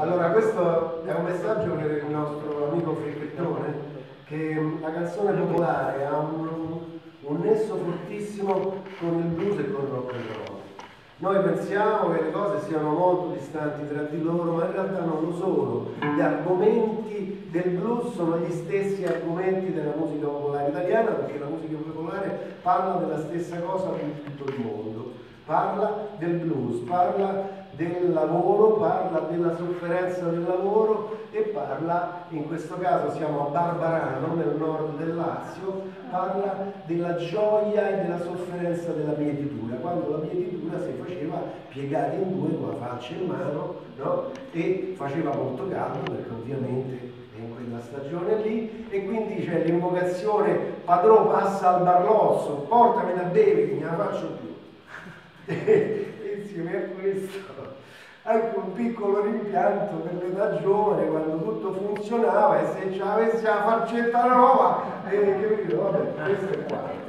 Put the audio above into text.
Allora, questo è un messaggio per il nostro amico Fricchettone, che la canzone popolare ha un, un nesso fortissimo con il blues e con il rock and roll. Noi pensiamo che le cose siano molto distanti tra di loro, ma in realtà non lo sono. Gli argomenti del blues sono gli stessi argomenti della musica popolare italiana, perché la musica popolare parla della stessa cosa in tutto il mondo. Parla del blues, parla del lavoro, parla della sofferenza del lavoro e parla, in questo caso siamo a Barbarano, nel nord del Lazio, parla della gioia e della sofferenza della mietitura, quando la mietitura si faceva piegata in due con la faccia in mano no? e faceva molto caldo perché ovviamente è in quella stagione lì e quindi c'è l'invocazione padrò passa al barlozzo, portami da bere che ne la faccio più. insieme a questo anche un piccolo rimpianto per l'età giovane quando tutto funzionava e se ci avessi la faccetta nuova, eh, capito? Vabbè, questo è qua.